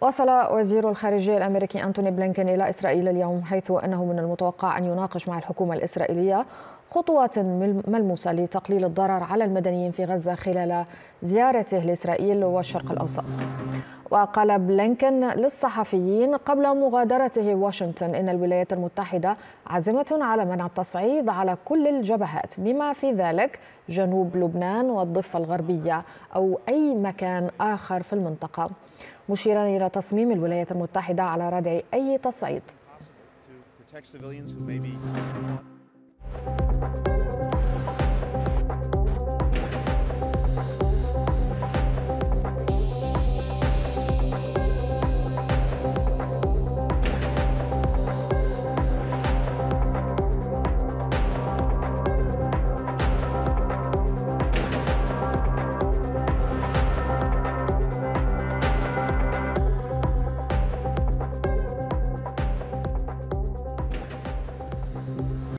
وصل وزير الخارجية الأمريكي أنتوني بلينكين إلى إسرائيل اليوم حيث أنه من المتوقع أن يناقش مع الحكومة الإسرائيلية خطوات ملموسة لتقليل الضرر على المدنيين في غزة خلال زيارته لإسرائيل والشرق الأوسط. وقال بلينكين للصحفيين قبل مغادرته واشنطن إن الولايات المتحدة عازمة على منع التصعيد على كل الجبهات بما في ذلك جنوب لبنان والضفة الغربية أو أي مكان آخر في المنطقة. مشيرا إلى تصميم الولايات المتحدة على ردع أي تصعيد.